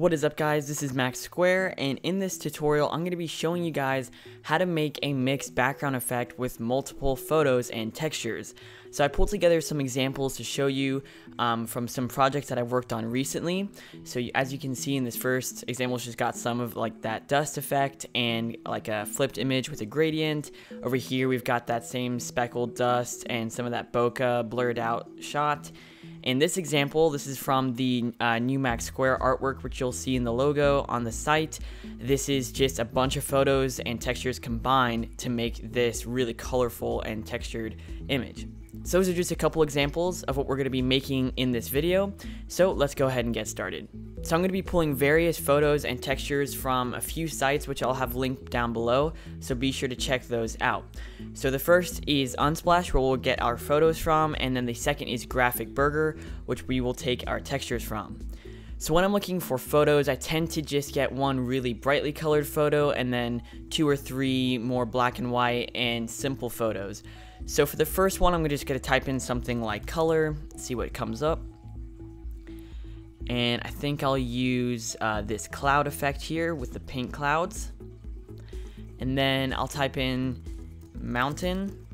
What is up guys, this is Mac Square and in this tutorial I'm going to be showing you guys how to make a mixed background effect with multiple photos and textures. So I pulled together some examples to show you um, from some projects that I've worked on recently. So as you can see in this first example, just got some of like that dust effect and like a flipped image with a gradient. Over here we've got that same speckled dust and some of that bokeh blurred out shot. In this example, this is from the uh, new Mac Square artwork, which you'll see in the logo on the site. This is just a bunch of photos and textures combined to make this really colorful and textured image. So those are just a couple examples of what we're going to be making in this video. So let's go ahead and get started. So I'm going to be pulling various photos and textures from a few sites which I'll have linked down below, so be sure to check those out. So the first is Unsplash where we'll get our photos from, and then the second is Graphic Burger which we will take our textures from. So when I'm looking for photos, I tend to just get one really brightly colored photo and then two or three more black and white and simple photos. So for the first one, I'm just going to type in something like color, see what comes up. And I think I'll use uh, this cloud effect here with the pink clouds. And then I'll type in mountain.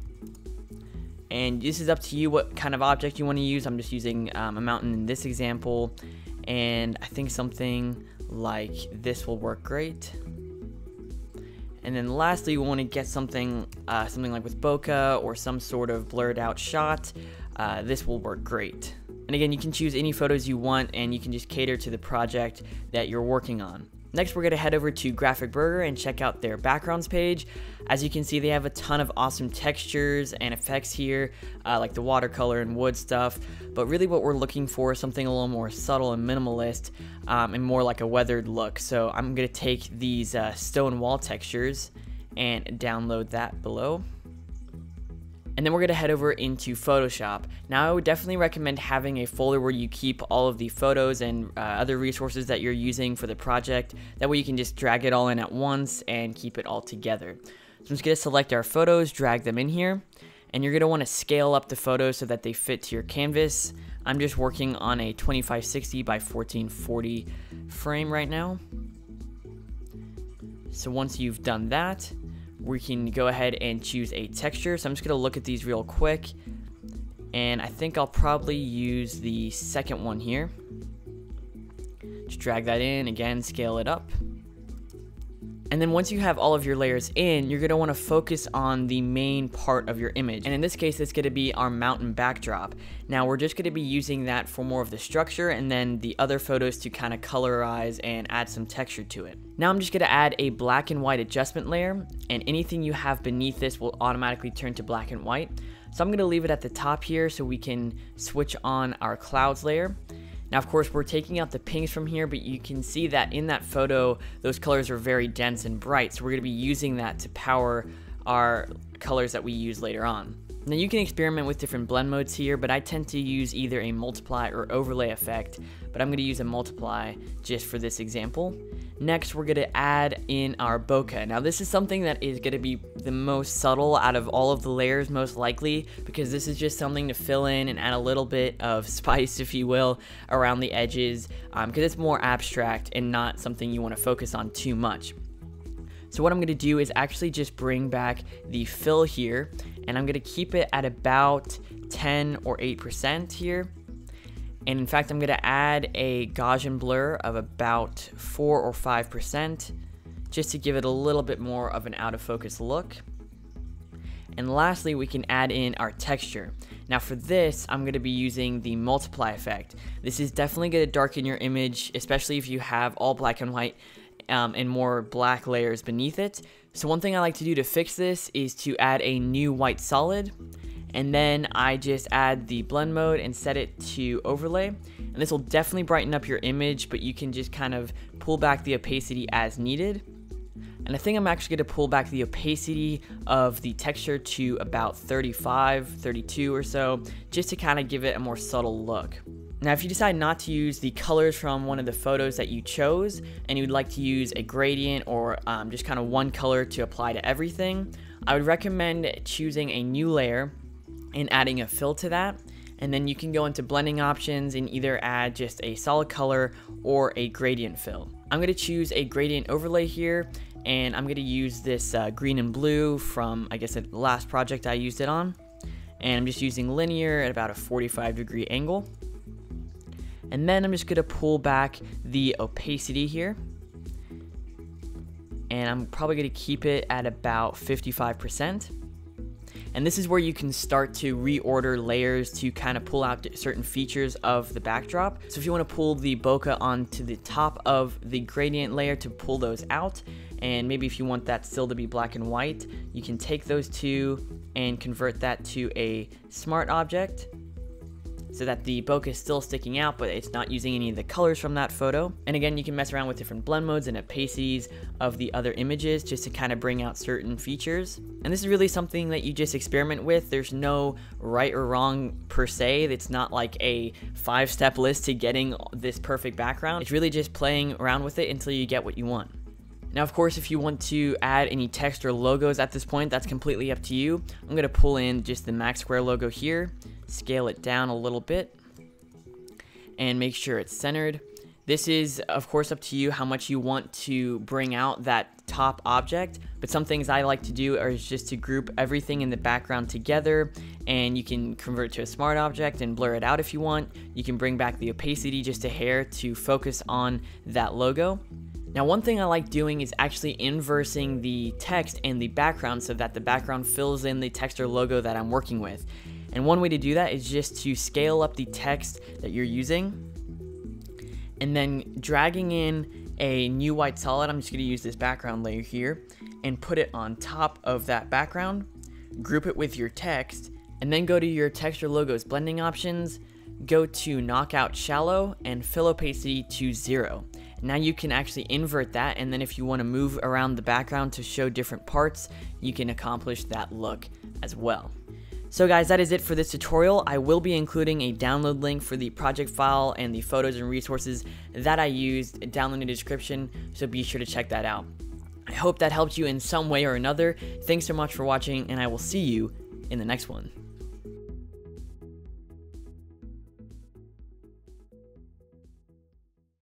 And this is up to you what kind of object you want to use. I'm just using um, a mountain in this example. And I think something like this will work great. And then lastly, we want to get something, uh, something like with bokeh or some sort of blurred out shot. Uh, this will work great. And again, you can choose any photos you want and you can just cater to the project that you're working on. Next, we're to head over to Graphic Burger and check out their backgrounds page. As you can see, they have a ton of awesome textures and effects here, uh, like the watercolor and wood stuff. But really what we're looking for is something a little more subtle and minimalist um, and more like a weathered look. So I'm to take these uh, stone wall textures and download that below. And then we're to head over into Photoshop. Now I would definitely recommend having a folder where you keep all of the photos and uh, other resources that you're using for the project. That way you can just drag it all in at once and keep it all together. So I'm just to select our photos, drag them in here. And you're want to scale up the photos so that they fit to your canvas. I'm just working on a 2560 by 1440 frame right now. So once you've done that, we can go ahead and choose a texture. So I'm just going to look at these real quick. And I think I'll probably use the second one here. Just drag that in, again, scale it up. And then once you have all of your layers in, you're want to focus on the main part of your image. And in this case, it's to be our mountain backdrop. Now we're just to be using that for more of the structure and then the other photos to kind of colorize and add some texture to it. Now I'm just to add a black and white adjustment layer and anything you have beneath this will automatically turn to black and white. So I'm to leave it at the top here so we can switch on our clouds layer. Now, of course, we're taking out the pinks from here, but you can see that in that photo, those colors are very dense and bright. So we're going to be using that to power our colors that we use later on. Now you can experiment with different blend modes here, but I tend to use either a multiply or overlay effect, but I'm going to use a multiply just for this example. Next, we're going to add in our bokeh. Now this is something that is going to be the most subtle out of all of the layers most likely, because this is just something to fill in and add a little bit of spice, if you will, around the edges, because um, it's more abstract and not something you want to focus on too much. So what I'm going to do is actually just bring back the fill here and I'm going to keep it at about 10 or 8% here. And in fact, I'm going to add a Gaussian blur of about 4 or 5% just to give it a little bit more of an out of focus look. And lastly, we can add in our texture. Now for this, I'm going to be using the multiply effect. This is definitely going to darken your image, especially if you have all black and white um, and more black layers beneath it. So one thing I like to do to fix this is to add a new white solid and then I just add the blend mode and set it to overlay. And this will definitely brighten up your image but you can just kind of pull back the opacity as needed. And I think I'm actually going to pull back the opacity of the texture to about 35 32 or so just to kind of give it a more subtle look now, if you decide not to use the colors from one of the photos that you chose and you'd like to use a gradient or um, just kind of one color to apply to everything, I would recommend choosing a new layer and adding a fill to that. and then you can go into blending options and either add just a solid color or a gradient fill. I'm going to choose a gradient overlay here and I'm going to use this uh, green and blue from I guess the last project I used it on and I'm just using linear at about a 45 degree angle and then I'm just to pull back the opacity here and I'm probably to keep it at about 55%. And this is where you can start to reorder layers to kind of pull out certain features of the backdrop. So if you want to pull the bokeh onto the top of the gradient layer to pull those out, and maybe if you want that still to be black and white, you can take those two and convert that to a smart object so that the bokeh is still sticking out, but it's not using any of the colors from that photo. And again, you can mess around with different blend modes and opacities of the other images just to kind of bring out certain features. And this is really something that you just experiment with. There's no right or wrong per se. It's not like a five step list to getting this perfect background. It's really just playing around with it until you get what you want. Now, of course, if you want to add any text or logos at this point, that's completely up to you. I'm going to pull in just the Mac Square logo here scale it down a little bit, and make sure it's centered. This is, of course, up to you how much you want to bring out that top object, but some things I like to do are just to group everything in the background together, and you can convert to a smart object and blur it out if you want. You can bring back the opacity just a hair to focus on that logo. Now, one thing I like doing is actually inversing the text and the background so that the background fills in the text or logo that I'm working with. And one way to do that is just to scale up the text that you're using and then dragging in a new white solid. I'm just to use this background layer here and put it on top of that background, group it with your text, and then go to your texture logos blending options, go to knockout shallow and fill opacity to zero. Now you can actually invert that and then if you want to move around the background to show different parts, you can accomplish that look as well. So guys, that is it for this tutorial. I will be including a download link for the project file and the photos and resources that I used down in the description, so be sure to check that out. I hope that helped you in some way or another. Thanks so much for watching, and I will see you in the next one.